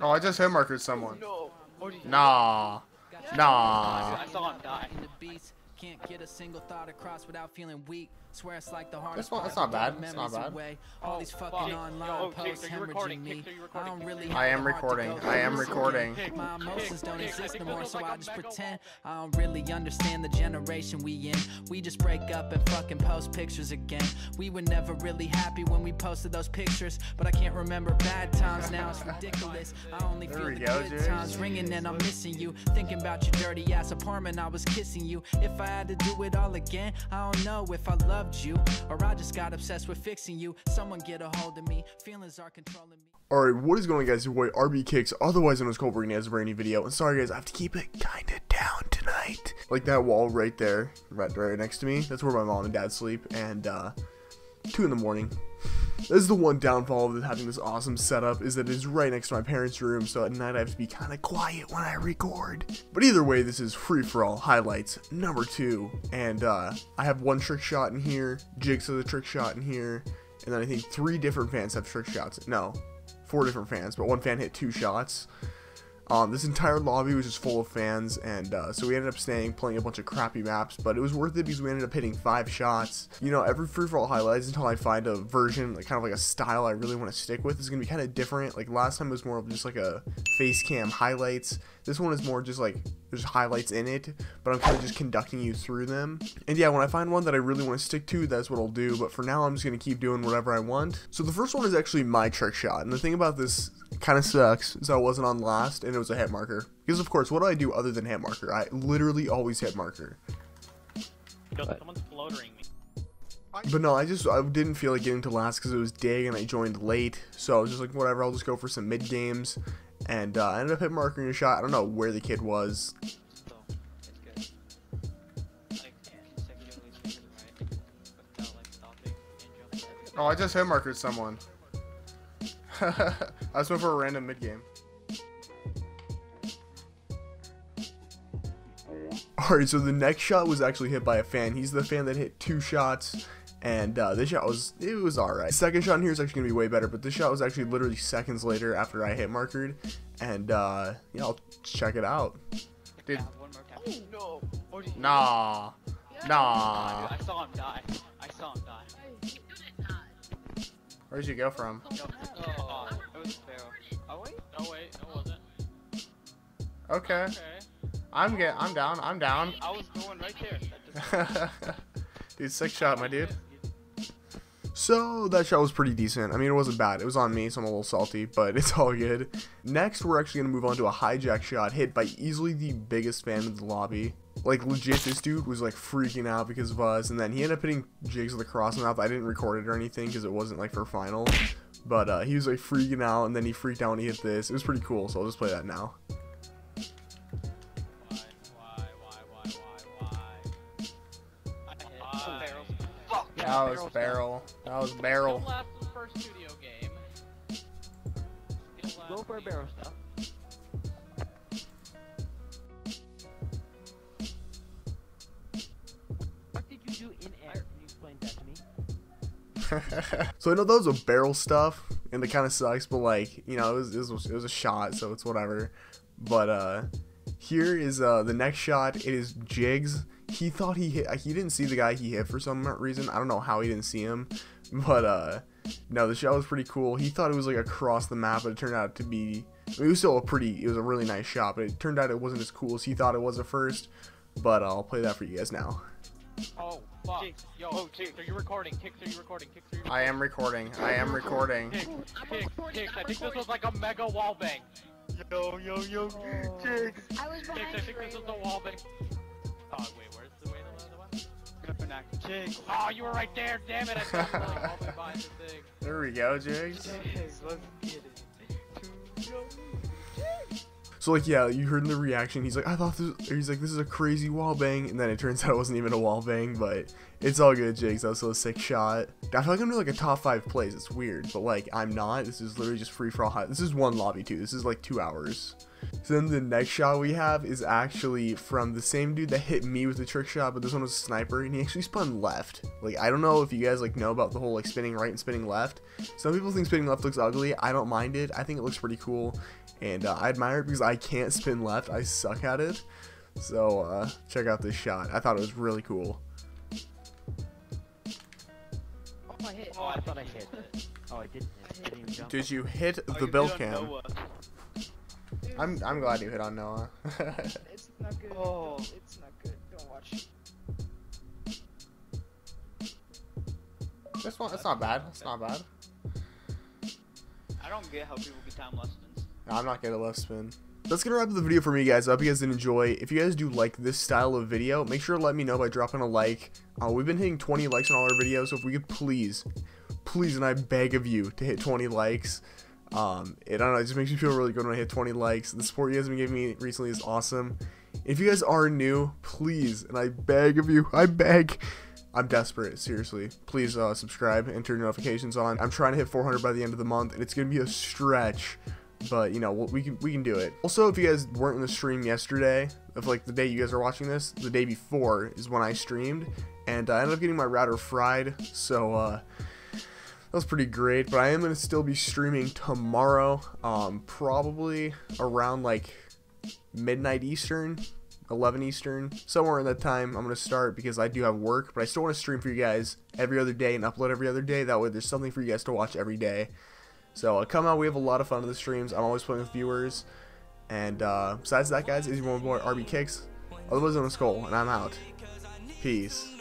Oh, I just hit markered someone. No. Nah. Nah. I saw him die. Can't get a single thought across without feeling weak. Swear it's like the That's hardest not- part that's not bad. getting That's not bad. away. All these Oh, fucking fuck. online Yo, Jake, posts are you recording? hemorrhaging me. Jake, are you I don't really I am have the heart to recording. I am recording. something. My emotions don't Jake, exist no more, so is I just pretend I don't really understand the generation we in. We just break up and fucking post pictures again. We were never really happy when we posted those pictures, but I can't remember bad times now. It's ridiculous. I only There feel we the go, good Jake. times ringing and I'm missing you. Thinking about your dirty ass apartment, I was kissing you. If I had to do it all again, I don't know if I loved you or I just got obsessed with fixing you. Someone get a hold of me. Feelings are controlling me. Alright, what is going on guys? Your boy RB Kicks, otherwise known as bringing as a brand new video. And sorry guys, I have to keep it kinda down tonight. Like that wall right there, right, right next to me. That's where my mom and dad sleep. And uh, 2 in the morning. This is the one downfall of having this awesome setup is that it is right next to my parents' room, so at night I have to be kind of quiet when I record. But either way, this is free for all highlights number two, and uh, I have one trick shot in here, Jigs has a trick shot in here, and then I think three different fans have trick shots. No, four different fans, but one fan hit two shots. Um, this entire lobby was just full of fans, and uh, so we ended up staying, playing a bunch of crappy maps, but it was worth it because we ended up hitting five shots. You know, every free for all highlights until I find a version, like kind of like a style I really want to stick with, is gonna be kind of different. Like last time it was more of just like a face cam highlights. This one is more just like there's highlights in it, but I'm kind of just conducting you through them. And yeah, when I find one that I really want to stick to, that's what I'll do. But for now, I'm just gonna keep doing whatever I want. So the first one is actually my trick shot, and the thing about this kind of sucks is I wasn't on last, and it was a hit marker. Because of course, what do I do other than hit marker? I literally always hit marker. Yo, someone's floatering me. But no, I just I didn't feel like getting to last because it was day and I joined late. So I was just like, whatever, I'll just go for some mid games. And uh, I ended up hit marking a shot. I don't know where the kid was. So, it's good. Like, consecutively speaking, right? Without, like, stopping and jumping every- Oh, I just hit markered someone. I just went for a random mid game. Alright, so the next shot was actually hit by a fan. He's the fan that hit two shots. And uh, this shot was, it was alright. Second shot in here is actually going to be way better, but this shot was actually literally seconds later after I hit markered. And uh, yeah, I'll check it out. Dude, Yeah, one more. Oh, no. What do you- nah. Nah, Nah. dude, I saw him die. Where'd you go from? Oh, it was Pharaoh. Oh, wait. Oh, wait. It wasn't. Okay. Okay. I'm get I'm down. I'm down. I was going right there. Dude, sick shot, my dude. So that shot was pretty decent. I mean, it wasn't bad. It was on me, so I'm a little salty, but it's all good. Next, we're actually gonna move on to a hijack shot hit by easily the biggest fan in the lobby. Like legit, this dude was like freaking out because of us, and then he ended up hitting jigs with a cross mouth. I didn't record it or anything because it wasn't like for final, but uh, he was like freaking out, and then he freaked out when he hit this. It was pretty cool, so I'll just play that now. That was barrel. That was barrel. Go for a barrel stuff. so I know those was barrel stuff, and it kind of sucks, but like you know, it was, it was it was a shot, so it's whatever. But uh, here is uh the next shot. It is Jigs. He thought he hit. He didn't see the guy he hit for some reason. I don't know how he didn't see him, but uh, no, the shot was pretty cool. He thought it was like across the map, but it turned out to be. I mean, it was still a pretty. It was a really nice shot, but it turned out it wasn't as cool as he thought it was at first. But uh, I'll play that for you guys now. Oh, fuck. Yo, oh, Tick, are you recording? Tick, are you recording? Tick, are you recording? I am recording. I am recording. Tick, Tick, Tick, I think this was like a mega wall bang. Yo, yo, yo, oh. Tick. I was Tick, behind I think this was a wall bang. Oh, wait, where's the way the other one? Tick. Oh, you were right there, damn it. I thought you were like all the way behind the thing. There we go, Jigs. let's get it. So like yeah, you heard in the reaction, he's like, I thought this he's like this is a crazy wall bang, and then it turns out it wasn't even a wall bang, but It's all good. That was a sick shot. I feel like I'm doing like a top five plays. It's weird, but like I'm not. This is literally just free for all. high This is one lobby too. This is like two hours. So then the next shot we have is actually from the same dude that hit me with the trick shot, but this one was a sniper, and he actually spun left. Like I don't know if you guys like know about the whole like spinning right and spinning left. Some people think spinning left looks ugly. I don't mind it. I think it looks pretty cool, and uh, I admire it because I can't spin left. I suck at it. So uh, check out this shot. I thought it was really cool. Oh, I hit. Oh, I thought I hit. hit. Oh, I didn't hit. Didn't even jump. Did you hit Oh, the you bill cam? Noah. I'm I'm glad you hit on Noah. It's not good. Oh. Don't- It's not good. Don't watch. That's not that's not bad. That's not bad. I don't get how people get time left spins. No, I'm not good at left spin. That's gonna wrap up the video for me, guys. I hope you guys did enjoy. If you guys do like this style of video, make sure to let me know by dropping a like. Uh, we've been hitting 20 likes on all our videos, so if we could please, please, and I beg of you to hit 20 likes. Um, it, I don't know, it just makes me feel really good when I hit 20 likes. The support you guys have been giving me recently is awesome. If you guys are new, please, and I beg of you, I beg, I'm desperate, seriously. Please uh, subscribe and turn notifications on. I'm trying to hit 400 by the end of the month, and it's gonna be a stretch, but you know we'll- can we can do it. Also, if you guys weren't in the stream yesterday, of like the day you guys are watching this, the day before is when I streamed, and I ended up getting my router fried, so uh, was pretty great. But I am gonna still be streaming tomorrow, um, probably around like midnight Eastern. 11 Eastern, somewhere in that time, I'm going to start because I do have work, but I still want to stream for you guys every other day and upload every other day. That way, there's something for you guys to watch every day. So, uh, come out, we have a lot of fun in the streams. I'm always playing with viewers. And uh, besides that, guys, is one more RB Kicks, otherwise known as Kohl, and I'm out. Peace.